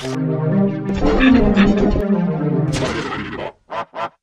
Ha ha ha!